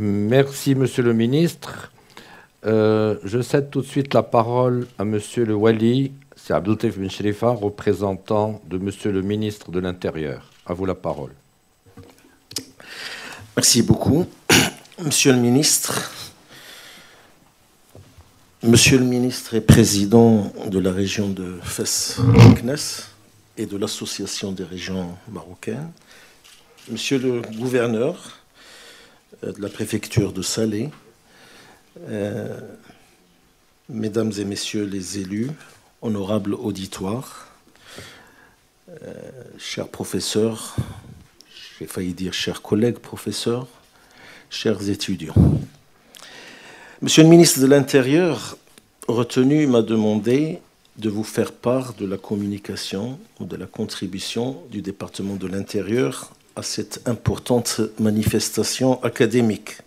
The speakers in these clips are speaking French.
Merci, Monsieur le Ministre. Euh, je cède tout de suite la parole à Monsieur le Wali, c'est Sherifa, représentant de Monsieur le Ministre de l'Intérieur. À vous la parole. Merci beaucoup. Monsieur le Ministre, Monsieur le Ministre et Président de la région de Fès-Knes et de l'Association des régions marocaines, Monsieur le Gouverneur de la préfecture de Salé, euh, Mesdames et Messieurs les élus, honorables auditoires, euh, chers professeurs, j'ai failli dire chers collègues professeurs, chers étudiants. Monsieur le ministre de l'Intérieur, retenu, m'a demandé de vous faire part de la communication ou de la contribution du département de l'Intérieur à cette importante manifestation académique.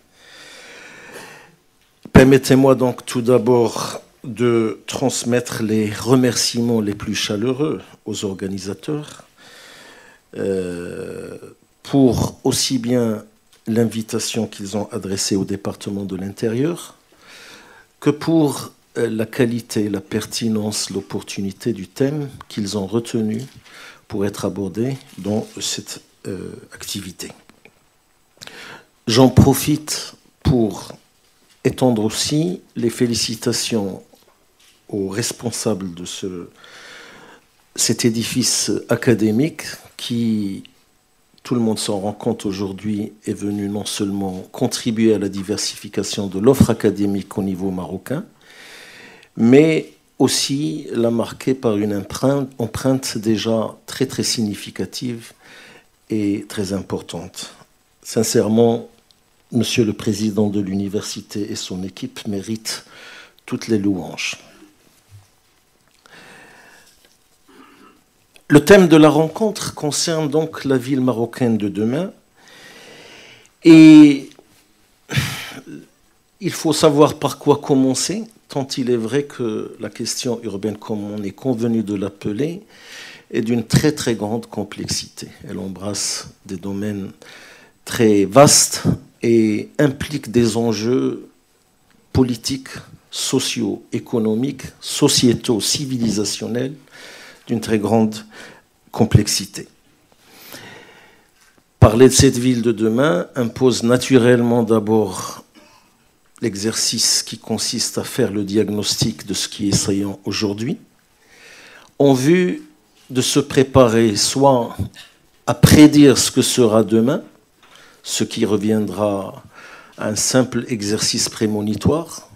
Permettez-moi donc tout d'abord de transmettre les remerciements les plus chaleureux aux organisateurs euh, pour aussi bien l'invitation qu'ils ont adressée au département de l'Intérieur que pour euh, la qualité, la pertinence, l'opportunité du thème qu'ils ont retenu pour être abordé dans cette euh, activité. J'en profite pour étendre aussi les félicitations aux responsables de ce, cet édifice académique qui, tout le monde s'en rend compte aujourd'hui, est venu non seulement contribuer à la diversification de l'offre académique au niveau marocain, mais aussi l'a marqué par une empreinte, empreinte déjà très très significative et très importante. Sincèrement, Monsieur le Président de l'université et son équipe méritent toutes les louanges. Le thème de la rencontre concerne donc la ville marocaine de demain. Et il faut savoir par quoi commencer, tant il est vrai que la question urbaine, comme on est convenu de l'appeler, est d'une très très grande complexité. Elle embrasse des domaines très vastes et implique des enjeux politiques, sociaux, économiques, sociétaux, civilisationnels d'une très grande complexité. Parler de cette ville de demain impose naturellement d'abord l'exercice qui consiste à faire le diagnostic de ce qui est saillant aujourd'hui, en vue de se préparer soit à prédire ce que sera demain, ce qui reviendra à un simple exercice prémonitoire,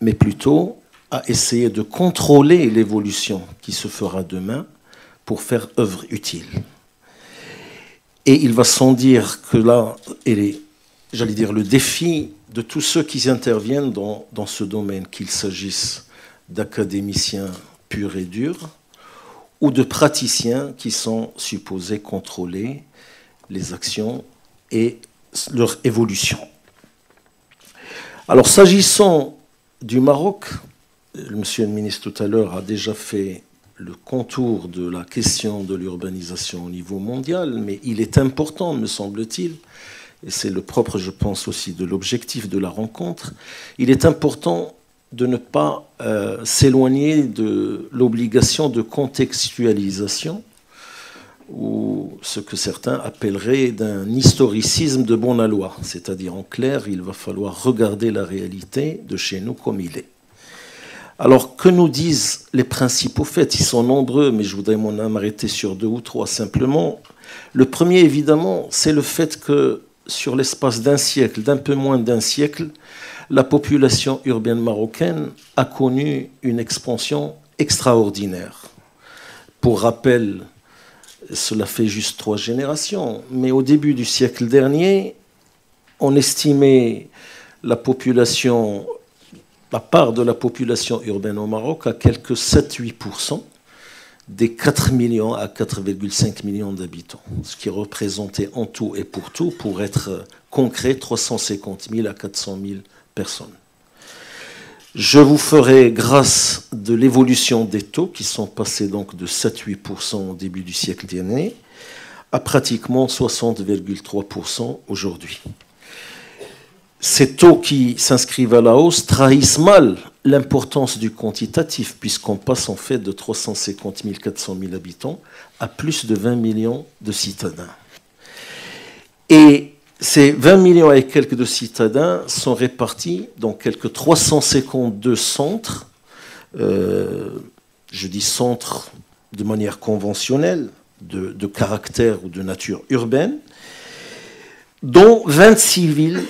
mais plutôt à essayer de contrôler l'évolution qui se fera demain pour faire œuvre utile. Et il va sans dire que là, j'allais dire, le défi de tous ceux qui interviennent dans, dans ce domaine, qu'il s'agisse d'académiciens purs et durs ou de praticiens qui sont supposés contrôler les actions et leur évolution. Alors s'agissant du Maroc, monsieur le ministre tout à l'heure a déjà fait le contour de la question de l'urbanisation au niveau mondial, mais il est important, me semble-t-il, et c'est le propre, je pense aussi, de l'objectif de la rencontre, il est important de ne pas euh, s'éloigner de l'obligation de contextualisation ou ce que certains appelleraient d'un historicisme de bon aloi. C'est-à-dire, en clair, il va falloir regarder la réalité de chez nous comme il est. Alors, que nous disent les principaux faits? Ils sont nombreux, mais je voudrais m'arrêter sur deux ou trois simplement. Le premier, évidemment, c'est le fait que sur l'espace d'un siècle, d'un peu moins d'un siècle, la population urbaine marocaine a connu une expansion extraordinaire. Pour rappel, cela fait juste trois générations. Mais au début du siècle dernier, on estimait la part de la population urbaine au Maroc à quelques 7-8% des 4 millions à 4,5 millions d'habitants, ce qui représentait en tout et pour tout, pour être concret, 350 000 à 400 000 personnes. Je vous ferai, grâce de l'évolution des taux, qui sont passés donc de 7-8% au début du siècle dernier, à pratiquement 60,3% aujourd'hui. ces taux qui s'inscrivent à la hausse trahissent mal l'importance du quantitatif, puisqu'on passe en fait de 350 000, 400 000 habitants à plus de 20 millions de citadins. Et ces 20 millions et quelques de citadins sont répartis dans quelques 352 centres, euh, je dis centres de manière conventionnelle, de, de caractère ou de nature urbaine, dont 26 villes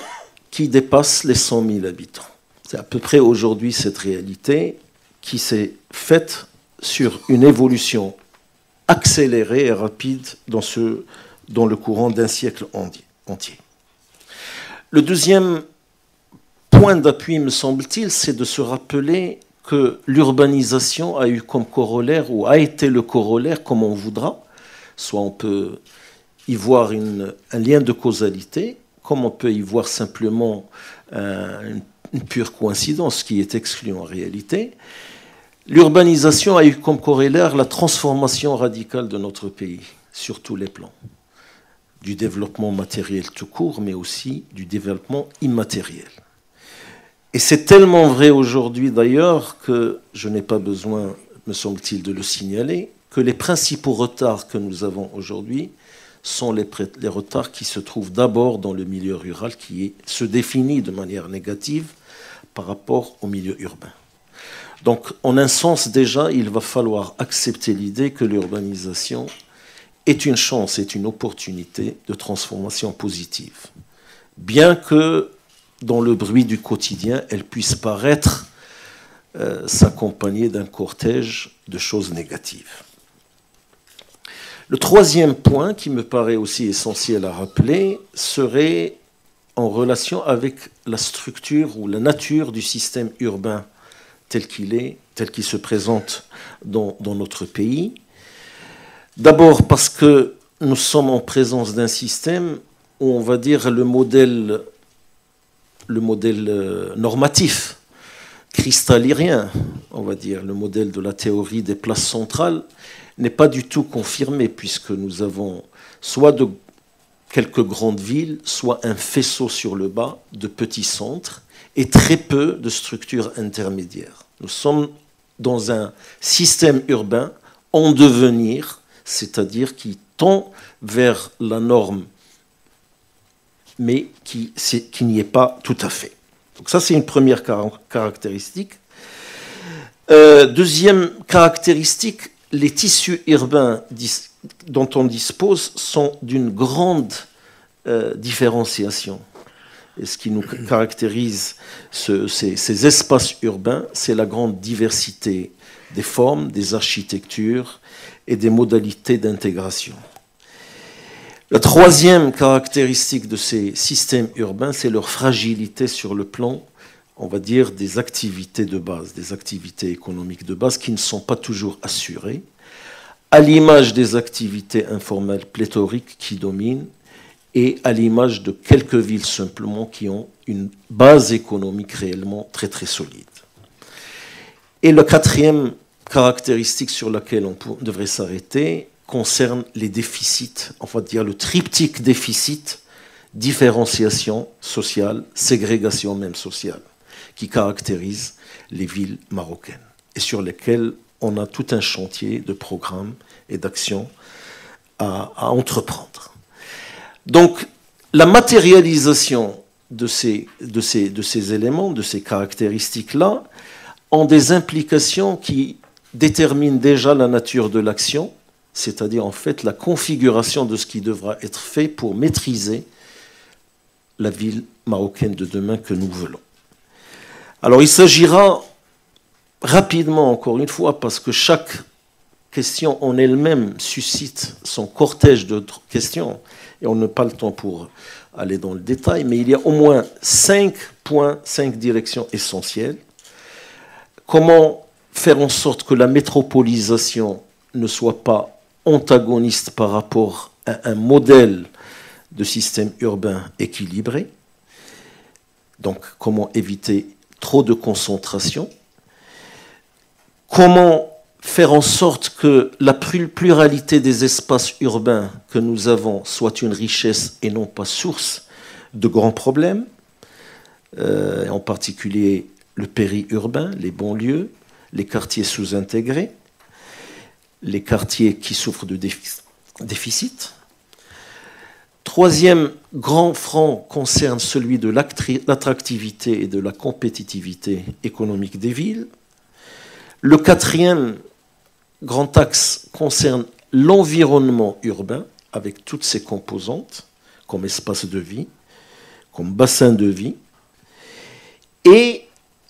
qui dépassent les 100 000 habitants. C'est à peu près aujourd'hui cette réalité qui s'est faite sur une évolution accélérée et rapide dans, ce, dans le courant d'un siècle entier. Le deuxième point d'appui, me semble-t-il, c'est de se rappeler que l'urbanisation a eu comme corollaire, ou a été le corollaire, comme on voudra, soit on peut y voir un lien de causalité, comme on peut y voir simplement euh, une pure coïncidence qui est exclue en réalité, l'urbanisation a eu comme corollaire la transformation radicale de notre pays sur tous les plans, du développement matériel tout court, mais aussi du développement immatériel. Et c'est tellement vrai aujourd'hui d'ailleurs que je n'ai pas besoin, me semble-t-il, de le signaler, que les principaux retards que nous avons aujourd'hui sont les, retards qui se trouvent d'abord dans le milieu rural, qui se définit de manière négative par rapport au milieu urbain. Donc, en un sens, déjà, il va falloir accepter l'idée que l'urbanisation est une chance, est une opportunité de transformation positive. Bien que dans le bruit du quotidien, elle puisse paraître euh, s'accompagner d'un cortège de choses négatives. Le troisième point qui me paraît aussi essentiel à rappeler serait en relation avec la structure ou la nature du système urbain tel qu'il est, tel qu'il se présente dans, notre pays. D'abord parce que nous sommes en présence d'un système où on va dire le modèle, le modèle euh, normatif, cristallirien, on va dire, le modèle de la théorie des places centrales, n'est pas du tout confirmé, puisque nous avons soit de quelques grandes villes, soit un faisceau sur le bas de petits centres et très peu de structures intermédiaires. Nous sommes dans un système urbain en devenir, c'est-à-dire qui tend vers la norme, mais qui, qui n'y est pas tout à fait. Donc ça, c'est une première caractéristique. Euh, deuxième caractéristique, les tissus urbains dont on dispose sont d'une grande euh, différenciation. Et ce qui nous caractérise ces, espaces urbains, c'est la grande diversité des formes, des architectures et des modalités d'intégration. La troisième caractéristique de ces systèmes urbains, c'est leur fragilité sur le plan on va dire, des activités de base, des activités économiques de base qui ne sont pas toujours assurées, à l'image des activités informelles pléthoriques qui dominent et à l'image de quelques villes simplement qui ont une base économique réellement très très solide. Et la quatrième caractéristique sur laquelle on devrait s'arrêter concerne les déficits, on va dire le triptyque déficit, différenciation sociale, ségrégation même sociale qui caractérisent les villes marocaines et sur lesquelles on a tout un chantier de programmes et d'actions à, entreprendre. Donc, la matérialisation de ces, de ces, éléments, de ces caractéristiques-là, ont des implications qui déterminent déjà la nature de l'action, c'est-à-dire en fait la configuration de ce qui devra être fait pour maîtriser la ville marocaine de demain que nous voulons. Alors il s'agira rapidement, encore une fois, parce que chaque question en elle-même suscite son cortège d'autres questions, et on n'a pas le temps pour aller dans le détail, mais il y a au moins cinq points, cinq directions essentielles. Comment faire en sorte que la métropolisation ne soit pas antagoniste par rapport à un modèle de système urbain équilibré? Donc, comment éviter trop de concentration Comment faire en sorte que la pluralité des espaces urbains que nous avons soit une richesse et non pas source de grands problèmes euh, en particulier le périurbain, les banlieues, les quartiers sous-intégrés, les quartiers qui souffrent de déficit. Troisième grand front concerne celui de l'attractivité et de la compétitivité économique des villes. Le quatrième grand axe concerne l'environnement urbain avec toutes ses composantes, comme espace de vie, comme bassin de vie. Et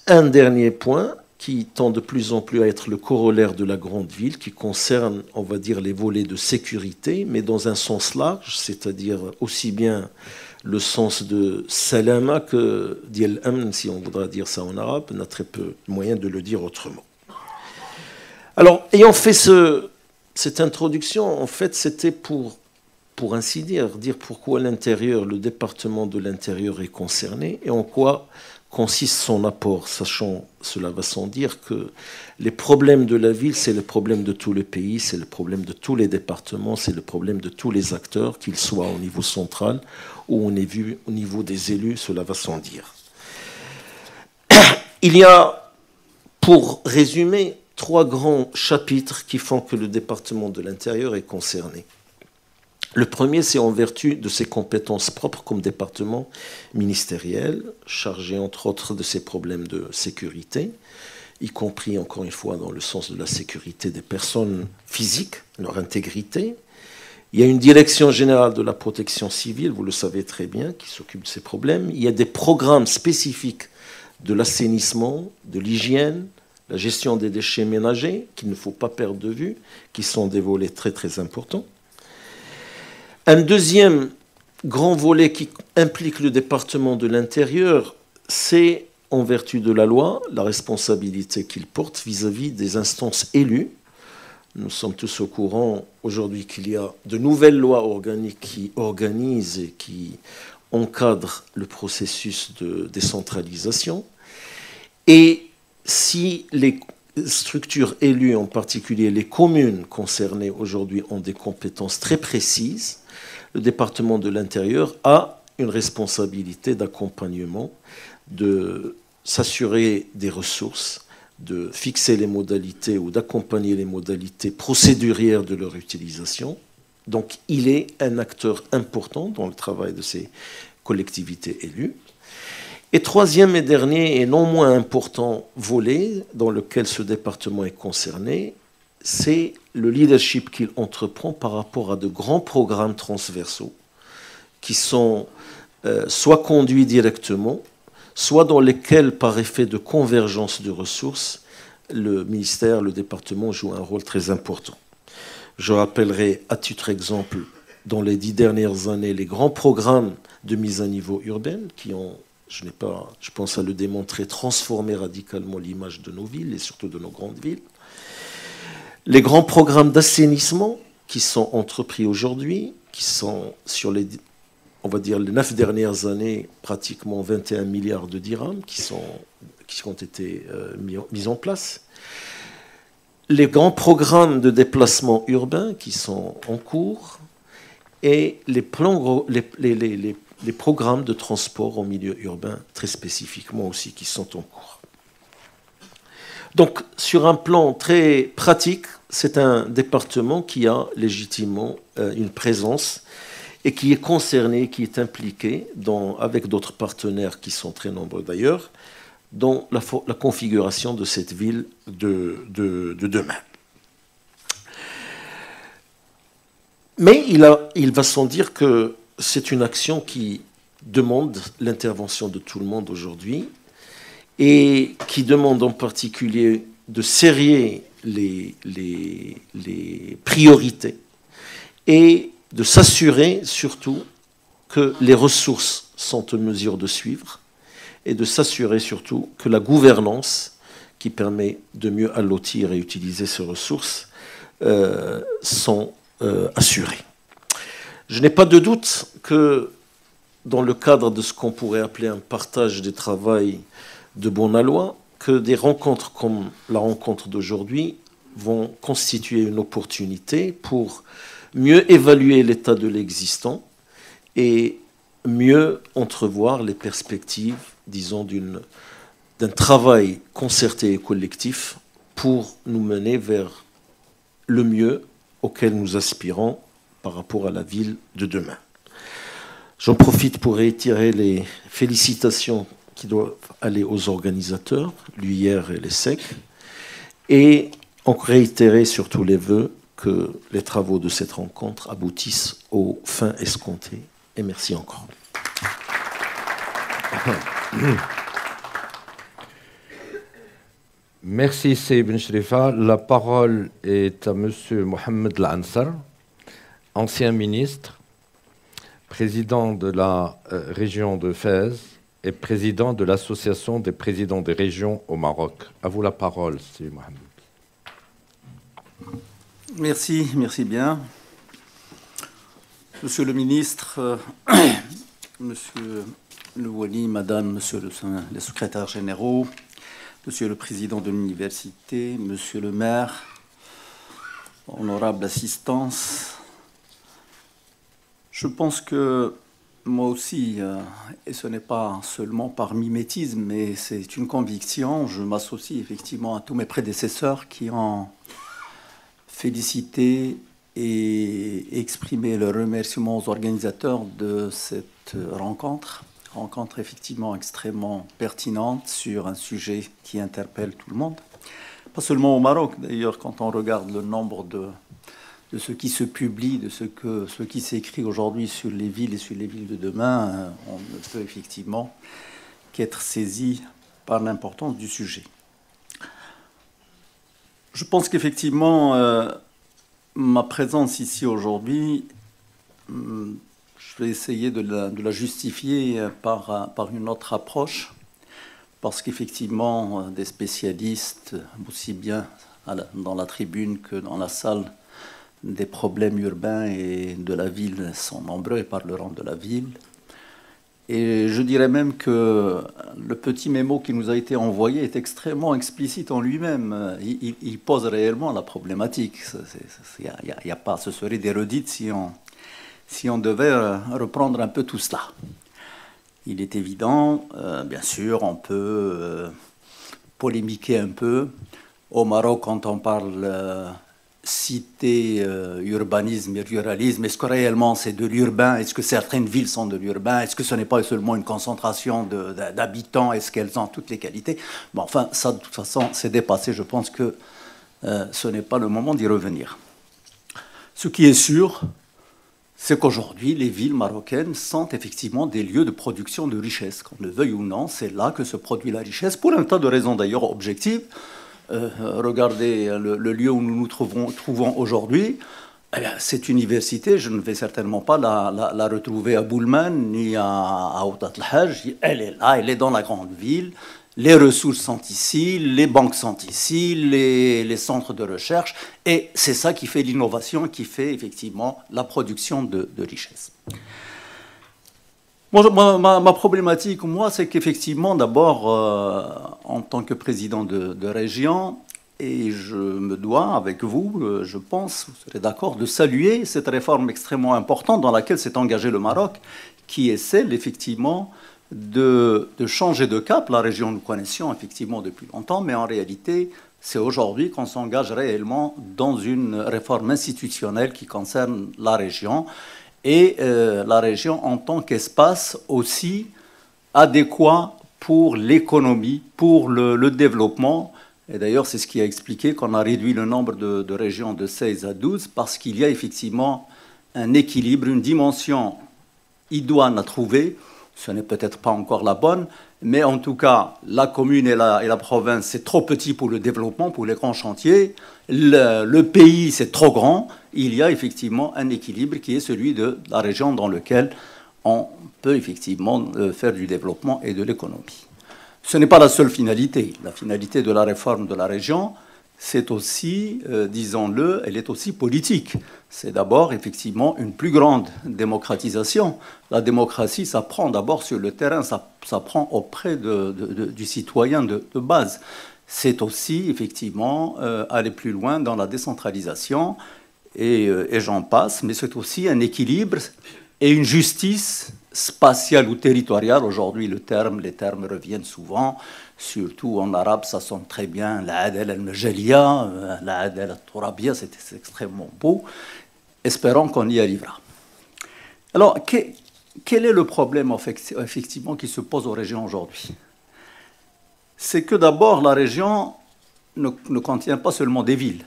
un dernier point qui tend de plus en plus à être le corollaire de la grande ville, qui concerne, on va dire, les volets de sécurité, mais dans un sens large, c'est-à-dire aussi bien le sens de salama que diel amn, si on voudra dire ça en arabe, on a très peu de moyens de le dire autrement. Alors, ayant fait ce, cette introduction, en fait, c'était pour, pour ainsi dire, dire pourquoi l'intérieur, le département de l'intérieur est concerné et en quoi consiste son apport, sachant, cela va sans dire, que les problèmes de la ville, c'est le problème de tous les pays, c'est le problème de tous les départements, c'est le problème de tous les acteurs, qu'ils soient au niveau central ou est vu au niveau des élus, cela va sans dire. Il y a, pour résumer, trois grands chapitres qui font que le département de l'intérieur est concerné. Le premier, c'est en vertu de ses compétences propres comme département ministériel, chargé entre autres de ses problèmes de sécurité, y compris encore une fois dans le sens de la sécurité des personnes physiques, leur intégrité. Il y a une direction générale de la protection civile, vous le savez très bien, qui s'occupe de ces problèmes. Il y a des programmes spécifiques de l'assainissement, de l'hygiène, la gestion des déchets ménagers, qu'il ne faut pas perdre de vue, qui sont des volets très très importants. Un deuxième grand volet qui implique le département de l'Intérieur, c'est, en vertu de la loi, la responsabilité qu'il porte vis-à-vis des instances élues. Nous sommes tous au courant aujourd'hui qu'il y a de nouvelles lois organiques qui organisent et qui encadrent le processus de décentralisation. Et si les structures élues, en particulier les communes concernées aujourd'hui, ont des compétences très précises, le département de l'Intérieur a une responsabilité d'accompagnement, de s'assurer des ressources, de fixer les modalités ou d'accompagner les modalités procédurières de leur utilisation. Donc il est un acteur important dans le travail de ces collectivités élues. Et troisième et dernier et non moins important volet dans lequel ce département est concerné, c'est le leadership qu'il entreprend par rapport à de grands programmes transversaux qui sont euh, soit conduits directement, soit dans lesquels, par effet de convergence de ressources, le ministère, le département joue un rôle très important. Je rappellerai à titre exemple, dans les dix dernières années, les grands programmes de mise à niveau urbaine qui ont je n'ai pas, je pense à le démontrer, transformer radicalement l'image de nos villes et surtout de nos grandes villes. Les grands programmes d'assainissement qui sont entrepris aujourd'hui, qui sont sur les, on va dire, les neuf dernières années, pratiquement 21 milliards de dirhams qui, sont, qui ont été euh, mis, en place. Les grands programmes de déplacement urbain qui sont en cours et les, plans, les, les, les, les programmes de transport en milieu urbain, très spécifiquement aussi, qui sont en cours. Donc, sur un plan très pratique, c'est un département qui a légitimement euh, une présence et qui est concerné, qui est impliqué, avec d'autres partenaires qui sont très nombreux d'ailleurs, dans la, configuration de cette ville de, de, de demain. Mais il va sans dire que c'est une action qui demande l'intervention de tout le monde aujourd'hui et qui demande en particulier de serrer les, priorités et de s'assurer surtout que les ressources sont en mesure de suivre et de s'assurer surtout que la gouvernance qui permet de mieux allotir et utiliser ces ressources euh, sont euh, assurées. Je n'ai pas de doute que dans le cadre de ce qu'on pourrait appeler un partage des travaux de Bonalois, que des rencontres comme la rencontre d'aujourd'hui vont constituer une opportunité pour mieux évaluer l'état de l'existant et mieux entrevoir les perspectives disons, d'un travail concerté et collectif pour nous mener vers le mieux auquel nous aspirons par rapport à la ville de demain. J'en profite pour réitérer les félicitations qui doivent aller aux organisateurs, l'UIR et les SEC, et en réitérer surtout les vœux que les travaux de cette rencontre aboutissent aux fins escomptées. Et merci encore. Merci Seyd Shrifa. La parole est à M. Mohamed Lansar, ancien ministre, président de la euh, région de Fès et président de l'Association des présidents des régions au Maroc. À vous la parole, Seyd Mohamed. Merci, merci bien. Monsieur le ministre, euh, monsieur le Wali, madame, monsieur le, les secrétaires généraux, monsieur le président de l'université, monsieur le maire, honorable assistance, je pense que moi aussi, euh, et ce n'est pas seulement par mimétisme, mais c'est une conviction, je m'associe effectivement à tous mes prédécesseurs qui ont féliciter et exprimer le remerciement aux organisateurs de cette rencontre. Rencontre effectivement extrêmement pertinente sur un sujet qui interpelle tout le monde. Pas seulement au Maroc, d'ailleurs, quand on regarde le nombre de, de ce qui se publie, de ce, que, ce qui s'écrit aujourd'hui sur les villes et sur les villes de demain, euh, on ne peut effectivement qu'être saisi par l'importance du sujet. Je pense qu'effectivement, euh, ma présence ici aujourd'hui, hum, je vais essayer de la, justifier par, par, une autre approche, parce qu'effectivement, des spécialistes, aussi bien dans la tribune que dans la salle, des problèmes urbains et de la ville sont nombreux et parleront de la ville. Et je dirais même que le petit mémo qui nous a été envoyé est extrêmement explicite en lui-même. Il, pose réellement la problématique. Il y a, pas, ce serait des redites si on, si on devait euh, reprendre un peu tout cela. Il est évident, euh, bien sûr, on peut euh, polémiquer un peu. Au Maroc, quand on parle citer euh, urbanisme et ruralisme. Est-ce que réellement c'est de l'urbain? Est-ce que certaines villes sont de l'urbain? Est-ce que ce n'est pas seulement une concentration d'habitants? Est-ce qu'elles ont toutes les qualités? Enfin, ça, de toute façon, c'est dépassé. Je pense que euh, ce n'est pas le moment d'y revenir. Ce qui est sûr, c'est qu'aujourd'hui, les villes marocaines sont effectivement des lieux de production de richesse. Qu'on le veuille ou non, c'est là que se produit la richesse, pour un tas de raisons d'ailleurs objectives. Euh, regardez le, lieu où nous nous trouvons, trouvons aujourd'hui. Eh cette université, je ne vais certainement pas la, retrouver à Boulman ni à, à hajj Elle est là, elle est dans la grande ville. Les ressources sont ici, les banques sont ici, les, centres de recherche. Et c'est ça qui fait l'innovation, qui fait effectivement la production de, de richesses ma, problématique, moi, c'est qu'effectivement, d'abord, euh, en tant que président de, région, et je me dois, avec vous, euh, je pense, vous serez d'accord, de saluer cette réforme extrêmement importante dans laquelle s'est engagé le Maroc, qui est celle, effectivement, de, de, changer de cap. La région, nous connaissions effectivement depuis longtemps, mais en réalité, c'est aujourd'hui qu'on s'engage réellement dans une réforme institutionnelle qui concerne la région et euh, la région en tant qu'espace aussi adéquat pour l'économie, pour le, développement. Et d'ailleurs, c'est ce qui a expliqué qu'on a réduit le nombre de, régions de 16 à 12, parce qu'il y a effectivement un équilibre, une dimension idoine à trouver. Ce n'est peut-être pas encore la bonne, mais en tout cas, la commune et la, et la province, c'est trop petit pour le développement, pour les grands chantiers. Le, pays, c'est trop grand. Il y a effectivement un équilibre qui est celui de la région dans laquelle on peut effectivement euh, faire du développement et de l'économie. Ce n'est pas la seule finalité. La finalité de la réforme de la région, c'est aussi, euh, disons-le, elle est aussi politique. C'est d'abord effectivement une plus grande démocratisation. La démocratie, ça prend d'abord sur le terrain, ça, prend auprès du citoyen de, base. C'est aussi effectivement euh, aller plus loin dans la décentralisation et, euh, et j'en passe, mais c'est aussi un équilibre et une justice spatiale ou territoriale. Aujourd'hui, le terme, les termes reviennent souvent, surtout en arabe, ça sonne très bien. La adel al-Majalia, euh, la adel al-Turabia, c'est extrêmement beau. Espérons qu'on y arrivera. Alors, quel est le problème effectivement qui se pose aux régions aujourd'hui? C'est que d'abord, la région ne, ne contient pas seulement des villes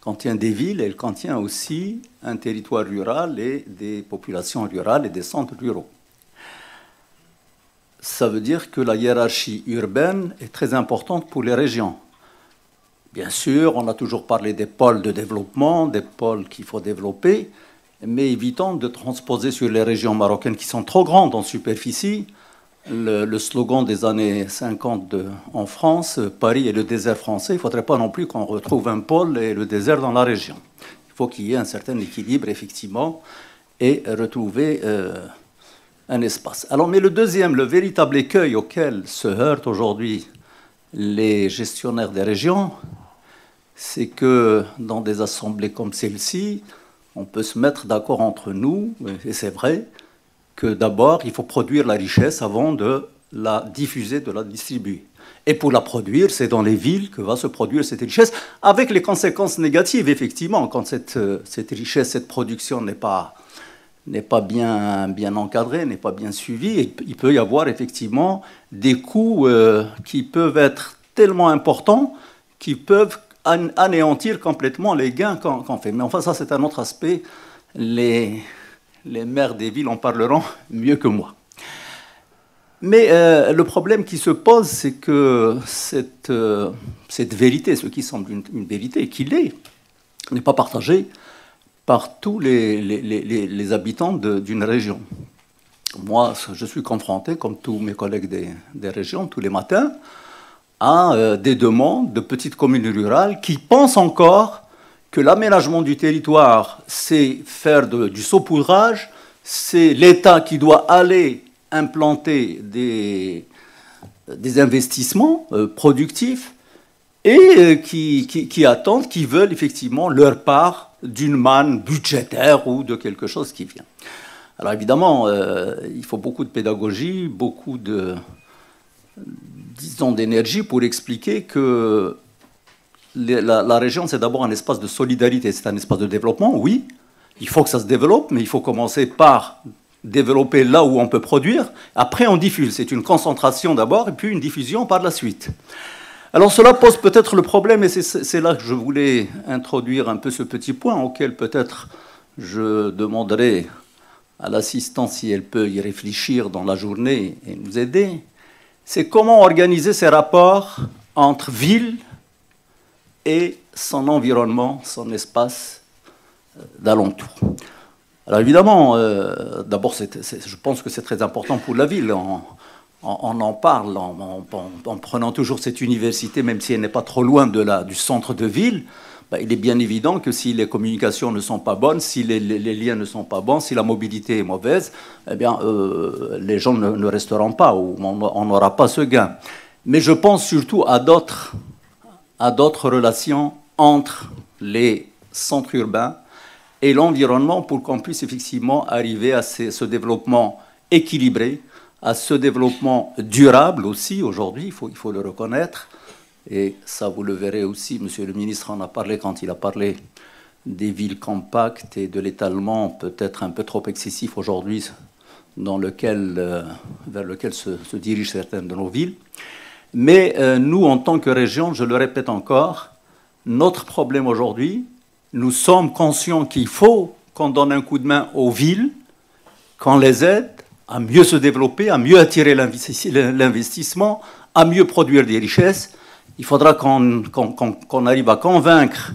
contient des villes, elle contient aussi un territoire rural et des populations rurales et des centres ruraux. Ça veut dire que la hiérarchie urbaine est très importante pour les régions. Bien sûr, on a toujours parlé des pôles de développement, des pôles qu'il faut développer, mais évitons de transposer sur les régions marocaines qui sont trop grandes en superficie le, slogan des années 50 en France, Paris est le désert français, il ne faudrait pas non plus qu'on retrouve un pôle et le désert dans la région. Il faut qu'il y ait un certain équilibre, effectivement, et retrouver euh, un espace. Alors, mais le deuxième, le véritable écueil auquel se heurtent aujourd'hui les gestionnaires des régions, c'est que dans des assemblées comme celle-ci, on peut se mettre d'accord entre nous, et c'est vrai, que d'abord, il faut produire la richesse avant de la diffuser, de la distribuer. Et pour la produire, c'est dans les villes que va se produire cette richesse, avec les conséquences négatives, effectivement, quand cette, euh, cette richesse, cette production n'est pas, n'est pas bien, bien encadrée, n'est pas bien suivie. il peut y avoir effectivement des coûts euh, qui peuvent être tellement importants qu'ils peuvent anéantir complètement les gains qu'on fait. Mais enfin, ça, c'est un autre aspect. Les, les maires des villes en parleront mieux que moi. Mais euh, le problème qui se pose, c'est que cette, euh, vérité, ce qui semble une, vérité, qu'il est, n'est pas partagée par tous les, habitants d'une région. Moi, je suis confronté, comme tous mes collègues des, des régions, tous les matins, à euh, des demandes de petites communes rurales qui pensent encore que l'aménagement du territoire, c'est faire du saupoudrage, c'est l'État qui doit aller implanter des, investissements euh, productifs et euh, qui, qui, attendent, qui veulent effectivement leur part d'une manne budgétaire ou de quelque chose qui vient. Alors évidemment, euh, il faut beaucoup de pédagogie, beaucoup de, disons, d'énergie pour expliquer que la, région, c'est d'abord un espace de solidarité, c'est un espace de développement, oui. Il faut que ça se développe, mais il faut commencer par développer là où on peut produire. Après, on diffuse. C'est une concentration d'abord, et puis une diffusion par la suite. Alors cela pose peut-être le problème, et c'est là que je voulais introduire un peu ce petit point auquel peut-être je demanderai à l'assistante si elle peut y réfléchir dans la journée et nous aider. C'est comment organiser ces rapports entre villes et son environnement, son espace euh, d'alentour. Alors évidemment, euh, d'abord, je pense que c'est très important pour la ville. On, en parle en, prenant toujours cette université, même si elle n'est pas trop loin du centre de ville. Ben, il est bien évident que si les communications ne sont pas bonnes, si les, liens ne sont pas bons, si la mobilité est mauvaise, eh bien, euh, les gens ne, resteront pas ou on n'aura pas ce gain. Mais je pense surtout à d'autres à d'autres relations entre les centres urbains et l'environnement pour qu'on puisse effectivement arriver à ce développement équilibré, à ce développement durable aussi aujourd'hui, il faut, le reconnaître. Et ça, vous le verrez aussi, Monsieur le ministre en a parlé quand il a parlé des villes compactes et de l'étalement peut-être un peu trop excessif aujourd'hui dans lequel, euh, vers lequel se, se dirigent certaines de nos villes. Mais euh, nous, en tant que région, je le répète encore, notre problème aujourd'hui, nous sommes conscients qu'il faut qu'on donne un coup de main aux villes, qu'on les aide à mieux se développer, à mieux attirer l'investissement, à mieux produire des richesses. Il faudra qu'on arrive à convaincre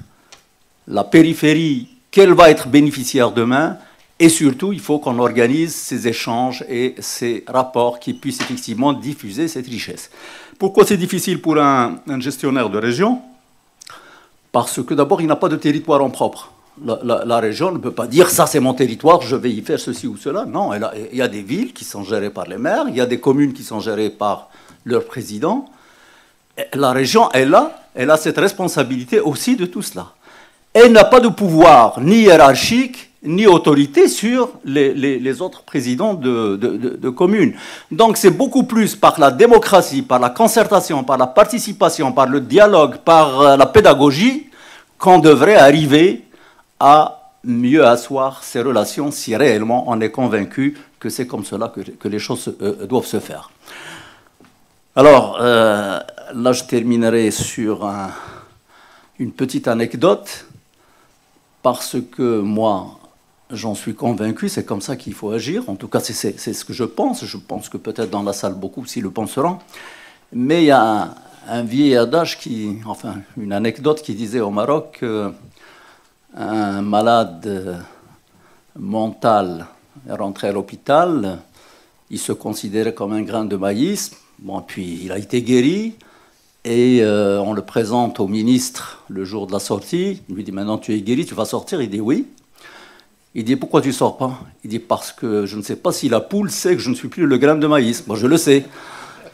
la périphérie qu'elle va être bénéficiaire demain. Et surtout, il faut qu'on organise ces échanges et ces rapports qui puissent effectivement diffuser cette richesse. Pourquoi c'est difficile pour un, gestionnaire de région? Parce que d'abord, il n'a pas de territoire en propre. La, région ne peut pas dire ça c'est mon territoire, je vais y faire ceci ou cela. Non, il y a des villes qui sont gérées par les maires, il y a des communes qui sont gérées par leur président. La région est là, elle a cette responsabilité aussi de tout cela. Elle n'a pas de pouvoir ni hiérarchique, ni autorité sur les, autres présidents de, communes. Donc c'est beaucoup plus par la démocratie, par la concertation, par la participation, par le dialogue, par euh, la pédagogie qu'on devrait arriver à mieux asseoir ces relations si réellement on est convaincu que c'est comme cela que, les choses euh, doivent se faire. Alors, euh, là, je terminerai sur une petite anecdote, parce que moi, j'en suis convaincu, c'est comme ça qu'il faut agir. En tout cas, c'est ce que je pense. Je pense que peut-être dans la salle, beaucoup s'y le penseront. Mais il y a un, vieil adage, qui, enfin, une anecdote qui disait au Maroc qu'un malade mental est rentré à l'hôpital, il se considérait comme un grain de maïs Bon, puis il a été guéri et euh, on le présente au ministre le jour de la sortie. Il lui dit Maintenant tu es guéri, tu vas sortir Il dit Oui. Il dit Pourquoi tu sors pas? Il dit Parce que je ne sais pas si la poule sait que je ne suis plus le grain de maïs. Moi je le sais.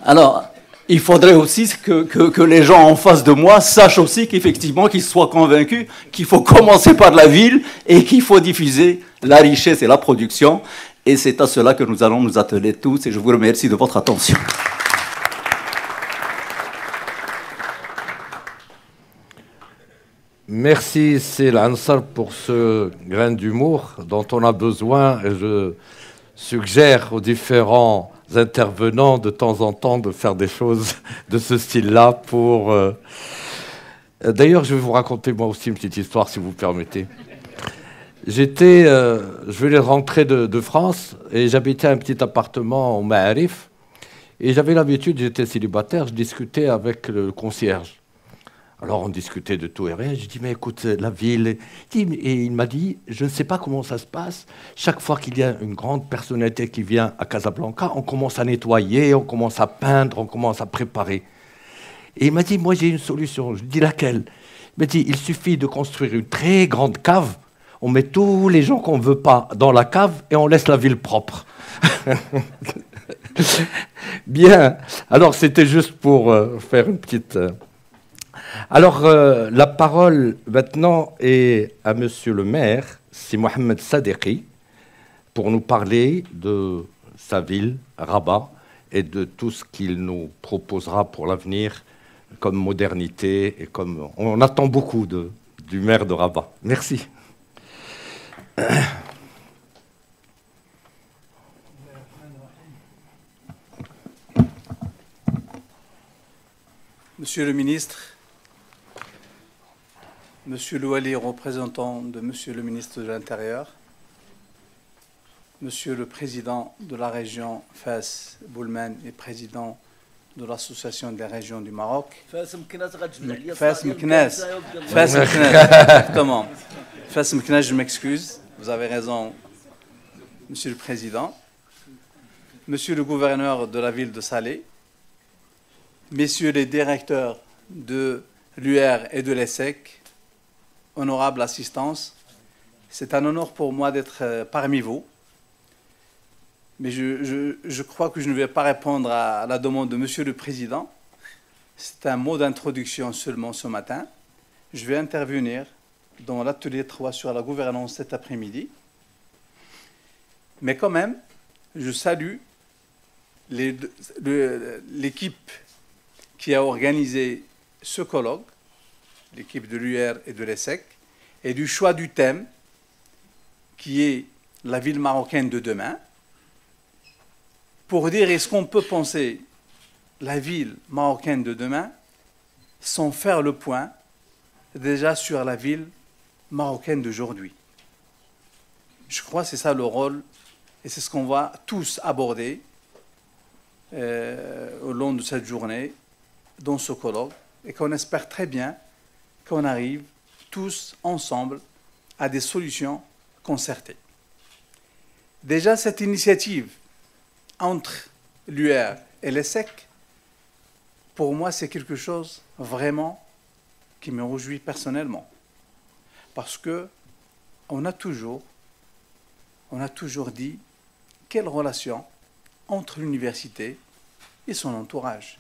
Alors, il faudrait aussi que, que, les gens en face de moi sachent aussi qu'effectivement, qu'ils soient convaincus qu'il faut commencer par la ville et qu'il faut diffuser la richesse et la production. Et c'est à cela que nous allons nous atteler tous. Et je vous remercie de votre attention. Merci c'est Ansar pour ce grain d'humour dont on a besoin et je suggère aux différents intervenants de temps en temps de faire des choses de ce style-là pour... Euh, d'ailleurs, je vais vous raconter moi aussi une petite histoire si vous permettez. J'étais, euh, je venais de rentrer de, France et j'habitais un petit appartement au Ma'arif et j'avais l'habitude, j'étais célibataire, je discutais avec le concierge. Alors on discutait de tout et rien. Je dis mais écoute, la ville. Et il m'a dit, je ne sais pas comment ça se passe. Chaque fois qu'il y a une grande personnalité qui vient à Casablanca, on commence à nettoyer, on commence à peindre, on commence à préparer. Et il m'a dit, moi j'ai une solution. Je dis laquelle? Il m'a dit, il suffit de construire une très grande cave. On met tous les gens qu'on veut pas dans la cave et on laisse la ville propre. Bien. Alors c'était juste pour euh, faire une petite... Euh, alors, euh, la parole maintenant est à Monsieur le maire, c'est Mohamed Sadeki, pour nous parler de sa ville, Rabat, et de tout ce qu'il nous proposera pour l'avenir comme modernité et comme on attend beaucoup du maire de Rabat. Merci. Monsieur le ministre, Monsieur Louali, représentant de Monsieur le ministre de l'Intérieur, Monsieur le président de la région Fès Boulmen et président de l'Association des régions du Maroc. Fès Mknes. Fès exactement. Fès Mknes, je m'excuse, vous avez raison, Monsieur le Président. Monsieur le gouverneur de la ville de Salé, Messieurs les directeurs de l'UR et de l'ESSEC, honorable assistance. C'est un honneur pour moi d'être euh, parmi vous. Mais je, crois que je ne vais pas répondre à la demande de Monsieur le Président. C'est un mot d'introduction seulement ce matin. Je vais intervenir dans l'atelier 3 sur la gouvernance cet après-midi. Mais quand même, je salue l'équipe qui a organisé ce colloque l'équipe de l'UR et de l'ESSEC, et du choix du thème qui est la ville marocaine de demain, pour dire est-ce qu'on peut penser la ville marocaine de demain sans faire le point déjà sur la ville marocaine d'aujourd'hui. Je crois que c'est ça le rôle et c'est ce qu'on va tous aborder euh, au long de cette journée dans ce colloque et qu'on espère très bien qu'on arrive tous ensemble à des solutions concertées. Déjà, cette initiative entre l'UR et l'ESSEC, pour moi, c'est quelque chose vraiment qui me réjouit personnellement. Parce que on a toujours, on a toujours dit quelle relation entre l'université et son entourage.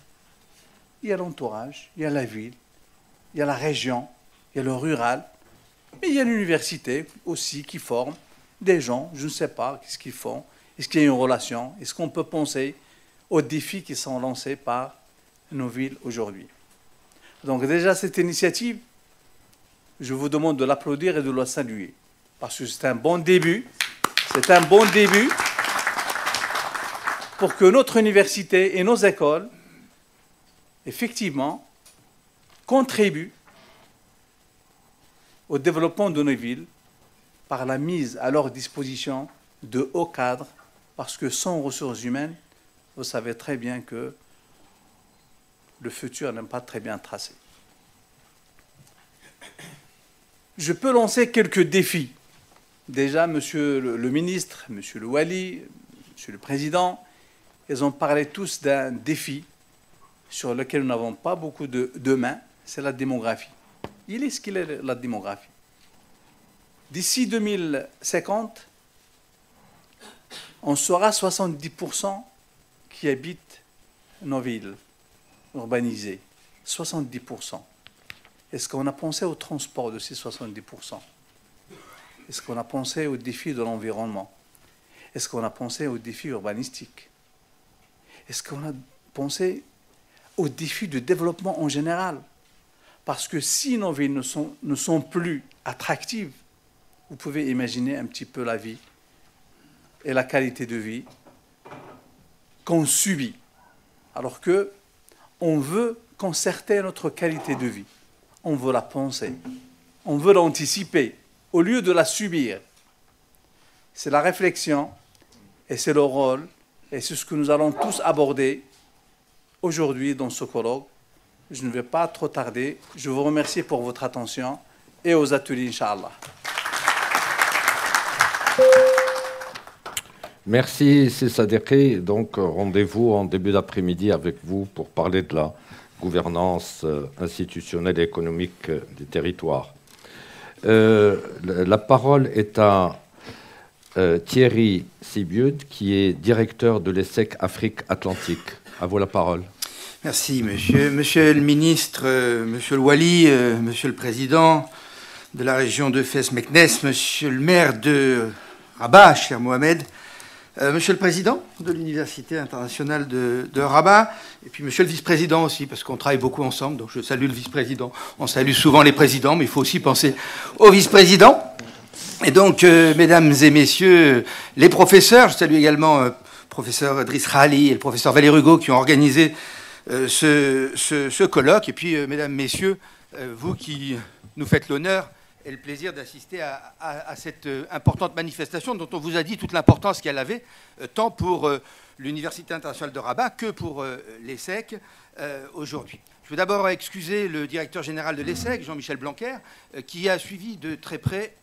Il y a l'entourage, il y a la ville, il y a la région, il y a le rural, mais il y a l'université aussi qui forme des gens, je ne sais pas, qu'est-ce qu'ils font, est-ce qu'il y a une relation, est-ce qu'on peut penser aux défis qui sont lancés par nos villes aujourd'hui. Donc déjà, cette initiative, je vous demande de l'applaudir et de la saluer, parce que c'est un bon début, c'est un bon début pour que notre université et nos écoles, effectivement, contribuent au développement de nos villes par la mise à leur disposition de hauts cadres, parce que sans ressources humaines, vous savez très bien que le futur n'est pas très bien tracé. Je peux lancer quelques défis. Déjà, Monsieur le, ministre, Monsieur le Wali, Monsieur le Président, ils ont parlé tous d'un défi sur lequel nous n'avons pas beaucoup de, de mains, c'est la démographie. Il est ce qu'il est la démographie. D'ici 2050, on sera 70% qui habitent nos villes urbanisées. 70%. Est-ce qu'on a pensé au transport de ces 70% Est-ce qu'on a pensé aux défis de l'environnement? Est-ce qu'on a pensé aux défis urbanistiques? Est-ce qu'on a pensé aux défis de développement en général? Parce que si nos villes ne sont, plus attractives, vous pouvez imaginer un petit peu la vie et la qualité de vie qu'on subit, alors que on veut concerter notre qualité de vie, on veut la penser, on veut l'anticiper au lieu de la subir. C'est la réflexion et c'est le rôle et c'est ce que nous allons tous aborder aujourd'hui dans ce colloque. Je ne vais pas trop tarder. Je vous remercie pour votre attention et aux ateliers, Inch'Allah. Merci, c'est Donc, rendez-vous en début d'après-midi avec vous pour parler de la gouvernance euh, institutionnelle et économique euh, des territoires. Euh, la parole est à Thierry Sibiud, qui est directeur de l'ESSEC Afrique Atlantique. À vous la parole. Merci, monsieur. Monsieur le ministre, monsieur le Wali, monsieur le président de la région de Fès-Meknès, monsieur le maire de Rabat, cher Mohamed, euh, monsieur le président de l'Université internationale de, Rabat, et puis monsieur le vice-président aussi, parce qu'on travaille beaucoup ensemble, donc je salue le vice-président. On salue souvent les présidents, mais il faut aussi penser au vice-président. Et donc, euh, mesdames et messieurs, les professeurs, je salue également le euh, professeur Driss Rali et le professeur Valérie Hugo qui ont organisé ce, ce, colloque, et puis, mesdames, messieurs, vous qui nous faites l'honneur et le plaisir d'assister à, cette euh, importante manifestation dont on vous a dit toute l'importance qu'elle avait, euh, tant pour euh, l'Université internationale de Rabat que pour l'ESSEC aujourd'hui. Je veux d'abord excuser le directeur général de l'ESSEC, Jean-Michel Blanquer, qui a suivi de très près.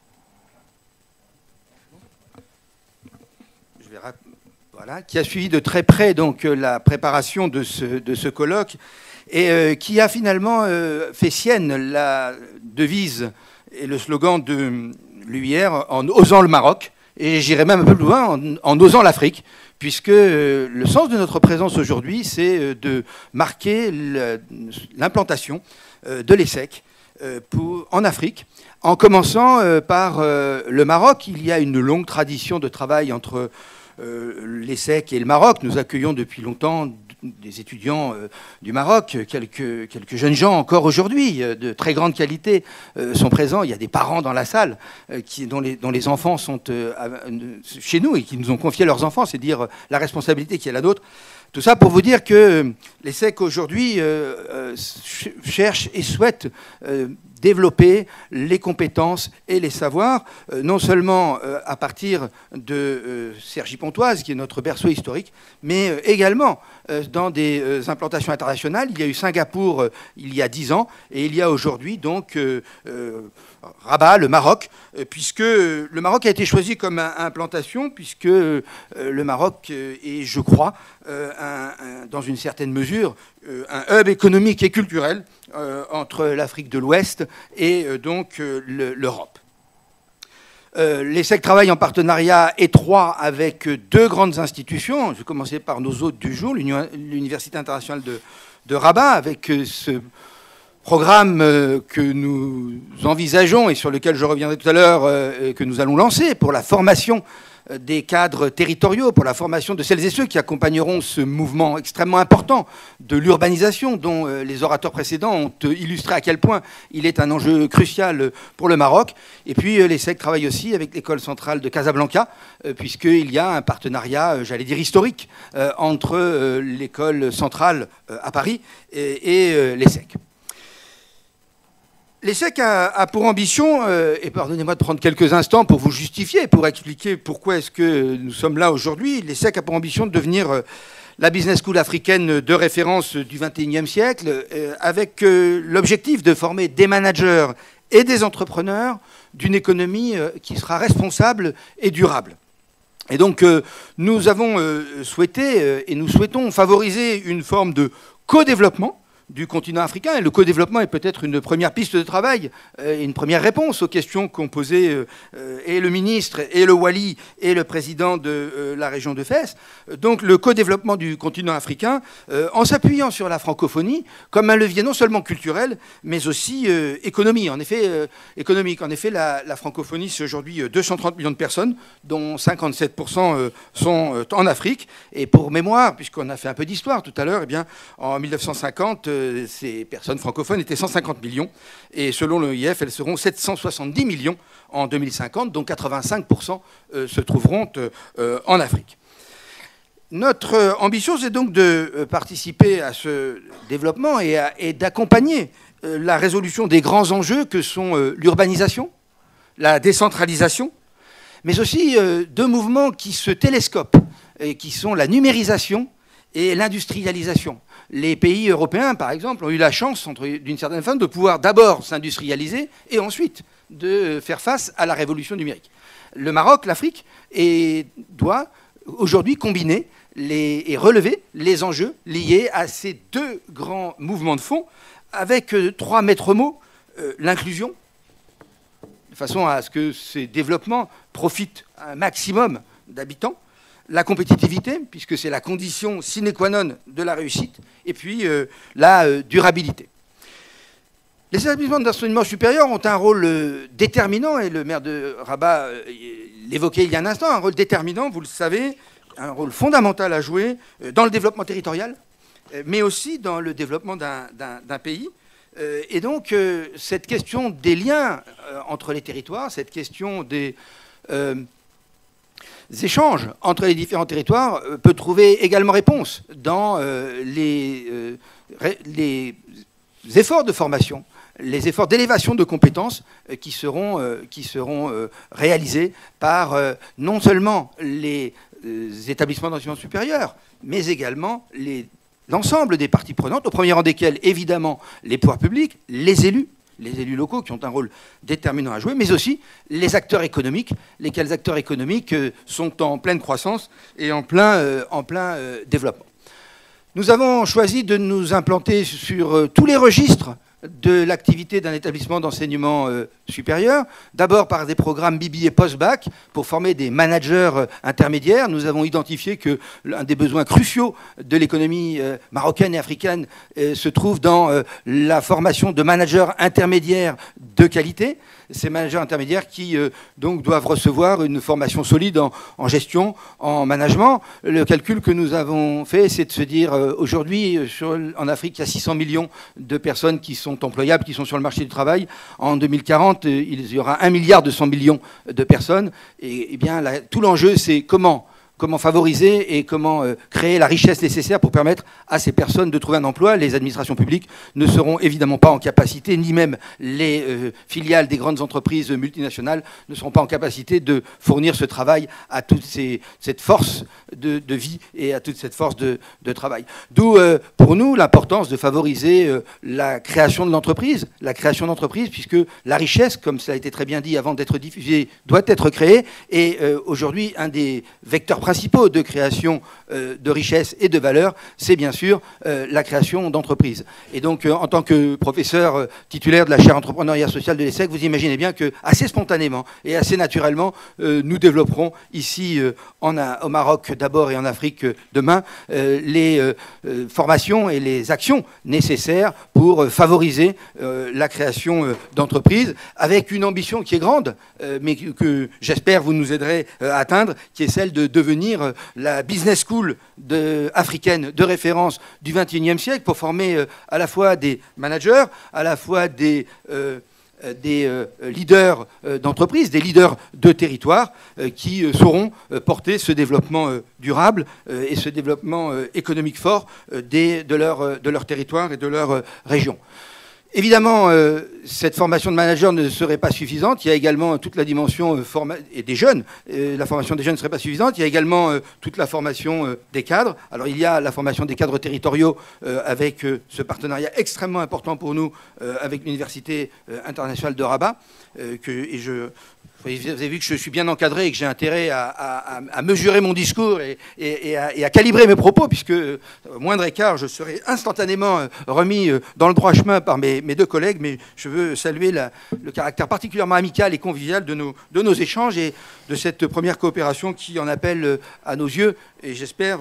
Voilà, qui a suivi de très près donc la préparation de ce, colloque et qui a finalement fait sienne la devise et le slogan de l'UIR en osant le Maroc, et j'irai même un peu plus loin, en, osant l'Afrique, puisque euh, le sens de notre présence aujourd'hui, c'est euh, de marquer l'implantation euh, de l'ESSEC en Afrique, en commençant par le Maroc. Il y a une longue tradition de travail entre l'ESSEC et le Maroc. Nous accueillons depuis longtemps des étudiants euh, du Maroc, quelques, jeunes gens encore aujourd'hui euh, de très grande qualité euh, sont présents. Il y a des parents dans la salle dont, les, dont les enfants sont chez nous et qui nous ont confié leurs enfants. C'est dire la responsabilité qui est la nôtre. Tout ça pour vous dire que les SEC aujourd'hui cherchent et souhaitent développer les compétences et les savoirs, euh, non seulement euh, à partir de euh, Cergy-Pontoise, qui est notre berceau historique, mais également dans des implantations internationales. Il y a eu Singapour il y a dix ans, et il y a aujourd'hui donc Rabat, le Maroc, puisque le Maroc a été choisi comme implantation, puisque le Maroc est, je crois, dans une certaine mesure, un hub économique et culturel euh, entre l'Afrique de l'Ouest et euh, donc euh, l'Europe. L'ESSEC travaille en partenariat étroit avec deux grandes institutions. Je vais commencer par nos hôtes du jour, l'Université internationale de, Rabat, avec ce programme que nous envisageons et sur lequel je reviendrai tout à l'heure, que nous allons lancer pour la formation des cadres territoriaux, pour la formation de celles et ceux qui accompagneront ce mouvement extrêmement important de l'urbanisation dont euh, les orateurs précédents ont euh, illustré à quel point il est un enjeu crucial pour le Maroc. Et puis euh, les SEC travaillent aussi avec l'école centrale de Casablanca, puisqu'il y a un partenariat, j'allais dire historique, entre l'école centrale à Paris et les SEC. L'ESSEC a, pour ambition, euh, et pardonnez-moi de prendre quelques instants pour vous justifier, pour expliquer pourquoi est-ce que nous sommes là aujourd'hui, l'ESSEC a pour ambition de devenir euh, la business school africaine de référence du XXIe siècle, euh, avec l'objectif de former des managers et des entrepreneurs d'une économie qui sera responsable et durable. Et donc, nous avons souhaité et nous souhaitons favoriser une forme de co-développement du continent africain. Et le co-développement est peut-être une première piste de travail, euh, une première réponse aux questions qu'ont posées euh, euh, et le ministre, et le Wali, et le président de la région de Fès. Donc le co-développement du continent africain, en s'appuyant sur la francophonie, comme un levier non seulement culturel, mais aussi économique. En effet, économique. En effet, la, francophonie, c'est aujourd'hui 230 millions de personnes, dont 57% sont en Afrique. Et pour mémoire, puisqu'on a fait un peu d'histoire tout à l'heure, eh en 1950, ces personnes francophones étaient 150 millions. Et selon l'OIF, elles seront 770 millions en 2050, dont 85% euh, se trouveront euh, en Afrique. Notre ambition, c'est donc de euh, participer à ce développement et, d'accompagner la résolution des grands enjeux que sont l'urbanisation, la décentralisation, mais aussi deux mouvements qui se télescopent, qui sont la numérisation et l'industrialisation les pays européens, par exemple, ont eu la chance, d'une certaine façon, de pouvoir d'abord s'industrialiser et ensuite de faire face à la révolution numérique. Le Maroc, l'Afrique, doit aujourd'hui combiner et relever les enjeux liés à ces deux grands mouvements de fond avec euh, trois maîtres mots, euh, l'inclusion, de façon à ce que ces développements profitent un maximum d'habitants, la compétitivité, puisque c'est la condition sine qua non de la réussite, et puis euh, la euh, durabilité. Les établissements d'enseignement supérieur ont un rôle euh, déterminant, et le maire de Rabat l'évoquait il y a un instant, un rôle déterminant, vous le savez, un rôle fondamental à jouer dans le développement territorial, mais aussi dans le développement d'un pays. Et donc, cette question des liens entre les territoires, cette question des échanges entre les différents territoires euh, peut trouver également réponse dans euh, les, euh, les, efforts de formation, les efforts d'élévation de compétences qui seront, qui seront réalisés par non seulement les établissements d'enseignement supérieur, mais également l'ensemble des parties prenantes, au premier rang desquelles évidemment les pouvoirs publics, les élus, les élus locaux qui ont un rôle déterminant à jouer, mais aussi les acteurs économiques, lesquels acteurs économiques euh, sont en pleine croissance et en plein, euh, en plein euh, développement. Nous avons choisi de nous implanter sur tous les registres de l'activité d'un établissement d'enseignement euh, supérieur, d'abord par des programmes et post-bac pour former des managers euh, intermédiaires. Nous avons identifié que l'un des besoins cruciaux de l'économie euh, marocaine et africaine se trouve dans la formation de managers intermédiaires de qualité ces managers intermédiaires qui euh, donc doivent recevoir une formation solide en, gestion, en management. Le calcul que nous avons fait, c'est de se dire euh, aujourd'hui, euh, en Afrique, il y a 600 millions de personnes qui sont employables, qui sont sur le marché du travail. En 2040, il y aura 1 milliard de 100 millions de personnes. Et, eh bien, tout l'enjeu, c'est comment comment favoriser et comment euh, créer la richesse nécessaire pour permettre à ces personnes de trouver un emploi. Les administrations publiques ne seront évidemment pas en capacité, ni même les euh, filiales des grandes entreprises multinationales ne seront pas en capacité de fournir ce travail à toute cette force de, vie et à toute cette force de, travail. D'où euh, pour nous l'importance de favoriser la création de l'entreprise, la création d'entreprise, puisque la richesse, comme ça a été très bien dit avant d'être diffusée, doit être créée. Et aujourd'hui, un des vecteurs principaux de création de richesse et de valeur, c'est bien sûr la création d'entreprises. Et donc, en tant que professeur titulaire de la chaire entrepreneuriat social de l'ESSEC, vous imaginez bien que assez spontanément et assez naturellement, nous développerons ici au Maroc d'abord et en Afrique demain les formations et les actions nécessaires pour favoriser la création d'entreprises avec une ambition qui est grande, mais que j'espère vous nous aiderez à atteindre, qui est celle de devenir la business school africaine de référence du XXIe siècle pour former à la fois des managers, à la fois des des leaders d'entreprise, des leaders de territoire qui sauront porter ce développement durable et ce développement économique fort de, de leur territoire et de leur région. Évidemment, euh, cette formation de manager ne serait pas suffisante. Il y a également toute la dimension euh, des jeunes. Euh, la formation des jeunes ne serait pas suffisante. Il y a également toute la formation des cadres. Alors il y a la formation des cadres territoriaux avec ce partenariat extrêmement important pour nous avec l'Université internationale de Rabat. Et je, vous avez vu que je suis bien encadré et que j'ai intérêt à, mesurer mon discours et, à, calibrer mes propos, puisque euh, moindre écart, je serai instantanément euh, remis euh, dans le droit chemin par mes, deux collègues. Mais je veux saluer le caractère particulièrement amical et convivial de nos échanges et de cette première coopération qui en appelle à nos yeux, et j'espère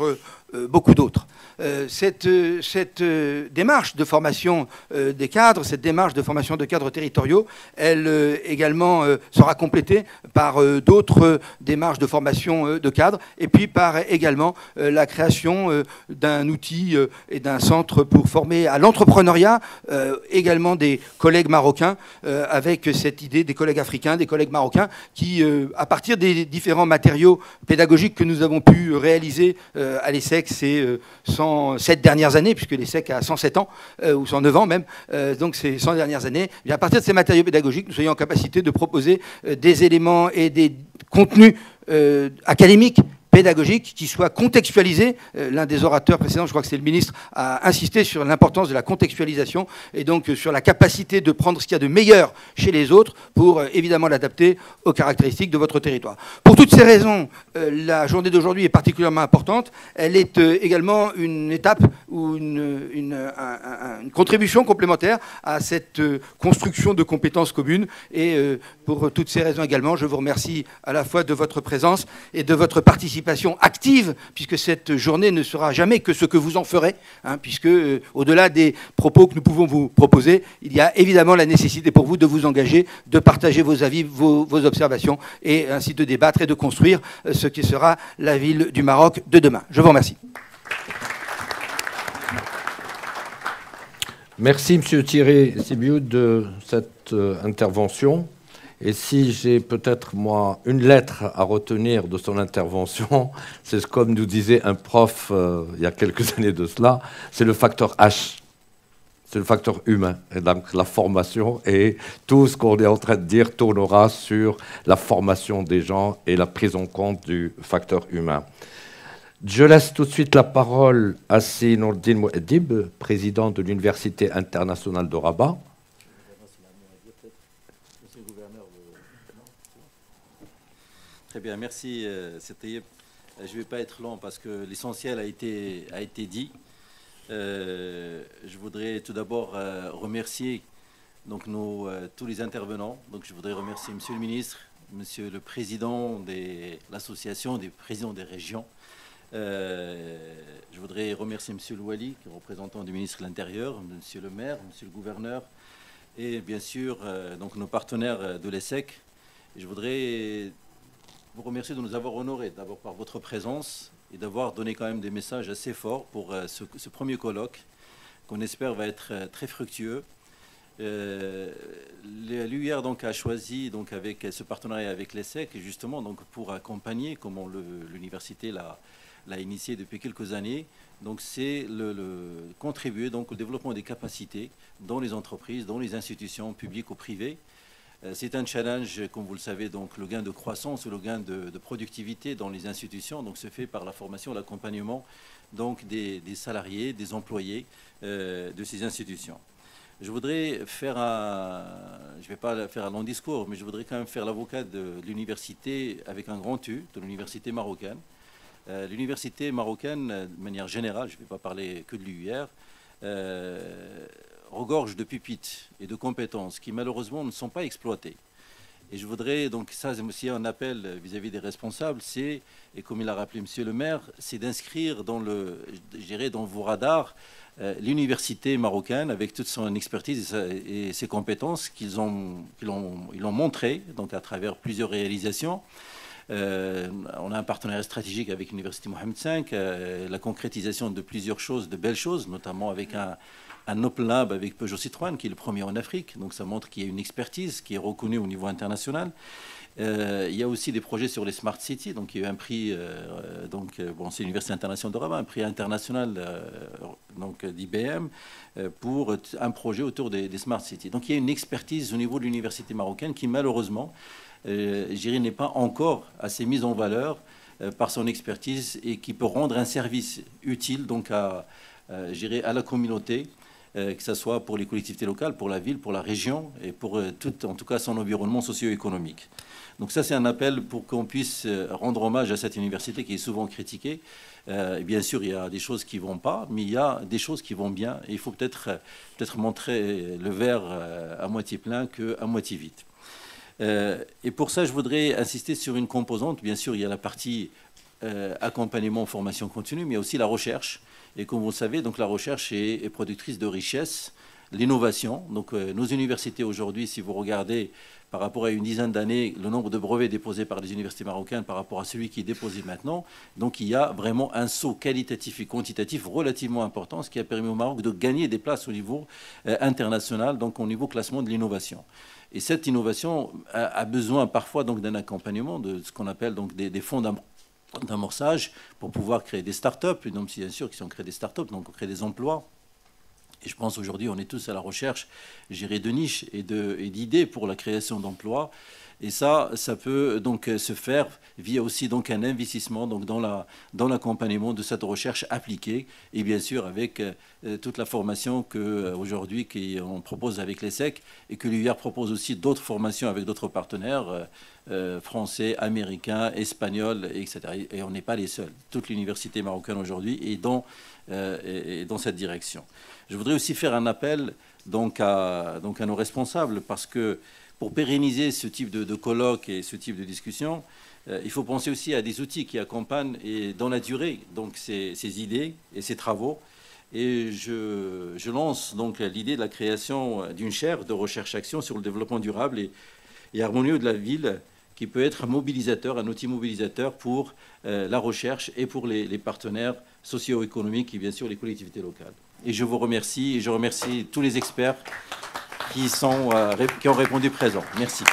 beaucoup d'autres. Euh, cette, euh, cette euh, démarche de formation des cadres, cette démarche de formation de cadres territoriaux, elle également sera complétée par d'autres démarches de formation de cadres et puis par également la création d'un outil et d'un centre pour former à l'entrepreneuriat également des collègues marocains avec cette idée des collègues africains, des collègues marocains qui, à partir des différents matériaux pédagogiques que nous avons pu réaliser à l'ESSEC ces 107 dernières années, puisque l'ESSEC a 107 ans, euh, ou 109 ans même, euh, donc ces 100 dernières années, et à partir de ces matériaux pédagogiques, nous soyons en capacité de proposer euh, des éléments et des contenus académiques pédagogique qui soit contextualisé. Euh, l'un des orateurs précédents, je crois que c'est le ministre, a insisté sur l'importance de la contextualisation et donc euh, sur la capacité de prendre ce qu'il y a de meilleur chez les autres pour euh, évidemment l'adapter aux caractéristiques de votre territoire. Pour toutes ces raisons, la journée d'aujourd'hui est particulièrement importante. Elle est également une étape ou une contribution complémentaire à cette construction de compétences communes. Et pour toutes ces raisons également, je vous remercie à la fois de votre présence et de votre participation active, puisque cette journée ne sera jamais que ce que vous en ferez, hein, puisque euh, au-delà des propos que nous pouvons vous proposer, il y a évidemment la nécessité pour vous de vous engager, de partager vos avis, vos, observations, et ainsi de débattre et de construire euh, ce qui sera la ville du Maroc de demain. Je vous remercie. Merci, Monsieur Thierry Sibiou, de cette euh, intervention. Et si j'ai peut-être, moi, une lettre à retenir de son intervention, c'est comme nous disait un prof euh, il y a quelques années de cela, c'est le facteur H. C'est le facteur humain. Et donc la formation et tout ce qu'on est en train de dire tournera sur la formation des gens et la prise en compte du facteur humain. Je laisse tout de suite la parole à Sinourdine Mouedib, président de l'Université internationale de Rabat. Très bien, merci euh, euh, Je ne vais pas être long parce que l'essentiel a été, dit. Euh, je voudrais tout d'abord remercier donc, tous les intervenants. Donc, je voudrais remercier Monsieur le ministre, Monsieur le président de l'association des présidents des régions. je voudrais remercier Monsieur le Wali, qui est représentant du ministre de l'Intérieur, Monsieur le maire, Monsieur le gouverneur, et bien sûr donc nos partenaires de l'ESSEC. Je voudrais vous remercie de nous avoir honorés, d'abord par votre présence et d'avoir donné quand même des messages assez forts pour euh, ce, premier colloque qu'on espère va être euh, très fructueux. Euh, L'UIR a choisi donc avec ce partenariat avec l'ESSEC justement pour accompagner, comme l'université l'a initié depuis quelques années, donc c'est contribuer donc au développement des capacités dans les entreprises, dans les institutions publiques ou privées, c'est un challenge, comme vous le savez, donc le gain de croissance, le gain de, productivité dans les institutions, donc se fait par la formation, l'accompagnement donc des, salariés, des employés euh, de ces institutions. Je voudrais faire un, je ne vais pas faire un long discours, mais je voudrais quand même faire l'avocat de l'université avec un grand U, de l'université marocaine, L'université marocaine, de manière générale, je ne vais pas parler que de l'UR, regorge de pupites et de compétences qui malheureusement ne sont pas exploitées. Et je voudrais, donc ça c'est aussi un appel vis-à-vis des responsables, c'est, et comme il a rappelé Monsieur le maire, c'est d'inscrire dans, le, dans vos radars euh, l'université marocaine avec toute son expertise et, ses compétences qu'ils ont, qu'ils ont, ils ont montré donc à travers plusieurs réalisations. Euh, on a un partenariat stratégique avec l'Université Mohamed V, euh, la concrétisation de plusieurs choses, de belles choses, notamment avec un, un Open Lab avec Peugeot Citroën, qui est le premier en Afrique. Donc ça montre qu'il y a une expertise qui est reconnue au niveau international. Euh, il y a aussi des projets sur les smart cities. Donc il y a eu un prix, euh, donc euh, bon, c'est l'Université internationale de Rabat, un prix international donc d'IBM pour un projet autour des, smart cities. Donc il y a une expertise au niveau de l'université marocaine qui malheureusement, je n'est pas encore assez mise en valeur par son expertise et qui peut rendre un service utile donc à, à la communauté que ce soit pour les collectivités locales, pour la ville, pour la région et pour euh, tout, en tout cas son environnement socio-économique. Donc ça, c'est un appel pour qu'on puisse euh, rendre hommage à cette université qui est souvent critiquée. bien sûr, il y a des choses qui vont pas, mais il y a des choses qui vont bien. Et il faut peut-être peut-être montrer le verre à moitié plein qu'à moitié vide. et pour ça, je voudrais insister sur une composante. Bien sûr, il y a la partie accompagnement, formation continue, mais il y a aussi la recherche. Et comme vous le savez, donc la recherche est, productrice de richesse, l'innovation. Donc euh, nos universités aujourd'hui, si vous regardez par rapport à une dizaine d'années, le nombre de brevets déposés par les universités marocaines par rapport à celui qui est déposé maintenant, donc il y a vraiment un saut qualitatif et quantitatif relativement important, ce qui a permis au Maroc de gagner des places au niveau euh, international, donc au niveau classement de l'innovation. Et cette innovation a, besoin parfois d'un accompagnement de ce qu'on appelle donc des, des fonds d'amorçage pour pouvoir créer des startups. Et donc, bien sûr, qui sont créés des startups, donc on crée des emplois. Et je pense aujourd'hui, on est tous à la recherche, j'irai de niches et d'idées pour la création d'emplois. Et ça, ça peut donc se faire via aussi donc un investissement donc dans la dans l'accompagnement de cette recherche appliquée et bien sûr avec euh, toute la formation que euh, aujourd'hui qu'on propose avec l'ESSEC et que l'UR propose aussi d'autres formations avec d'autres partenaires euh, français, américains, espagnols, etc. Et on n'est pas les seuls. Toute l'université marocaine aujourd'hui est dans est dans cette direction. Je voudrais aussi faire un appel donc à donc à nos responsables parce que pour pérenniser ce type de, colloque et ce type de discussion, euh, il faut penser aussi à des outils qui accompagnent et dans la durée donc ces, idées et ces travaux. Et je, lance donc l'idée de la création d'une chaire de recherche-action sur le développement durable et, harmonieux de la ville qui peut être un mobilisateur, un outil mobilisateur pour euh, la recherche et pour les, partenaires socio-économiques et bien sûr les collectivités locales. Et je vous remercie et je remercie tous les experts qui, euh, qui ont répondu présent. Merci.